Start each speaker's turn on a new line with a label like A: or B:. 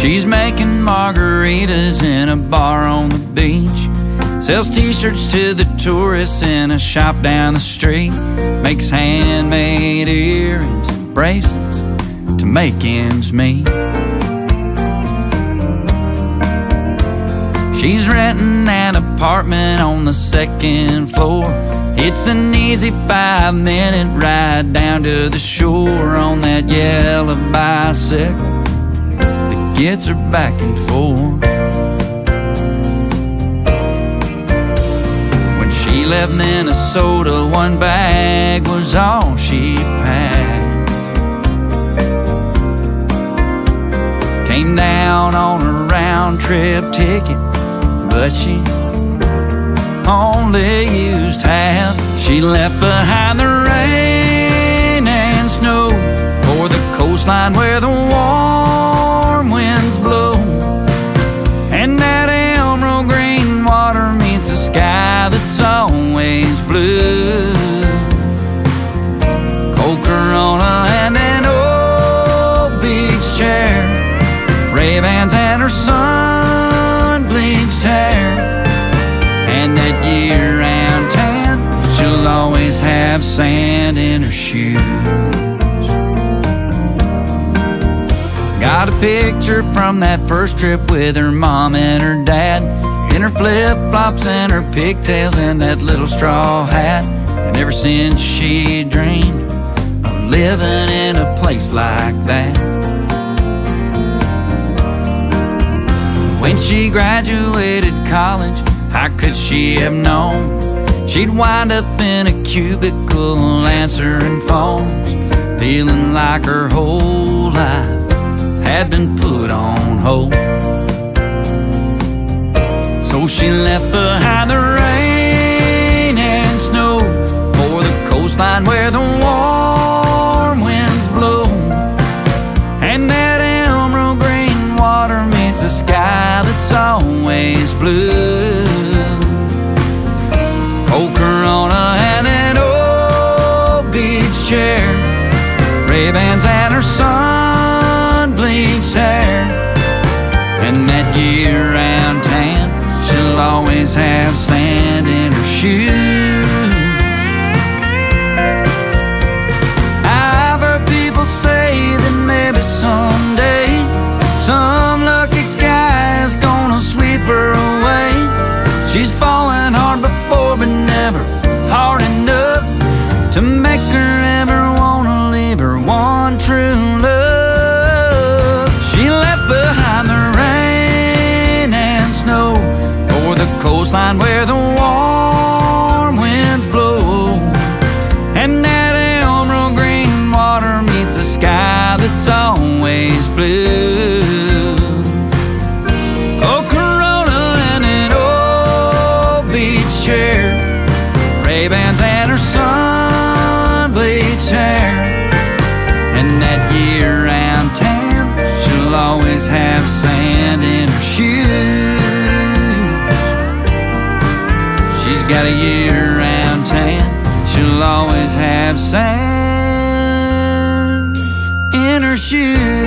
A: She's making margaritas in a bar on the beach. Sells t-shirts to the tourists in a shop down the street. Makes handmade earrings and bracelets to make ends meet. She's renting an apartment on the second floor. It's an easy five minute ride down to the shore on that yellow bicycle gets her back and forth. When she left Minnesota, one bag was all she packed. Came down on a round trip ticket but she only used half. She left behind the rain and snow for the coastline where the warm have sand in her shoes. Got a picture from that first trip with her mom and her dad. In her flip-flops and her pigtails and that little straw hat. And ever since she dreamed of living in a place like that. When she graduated college, how could she have known she'd wind up in a cubicle answering phones, feeling like her whole life had been put on hold? So she left behind the rain and snow for the coastline where the warm Ray-Bans and her sun bleached hair, and that year-round tan. She'll always have sand in her shoes. I've heard people say that maybe someday some lucky guy is gonna sweep her away. She's fallen hard before, but never hard enough to make her coastline where the warm got a year-round tan. She'll always have sand in her shoes.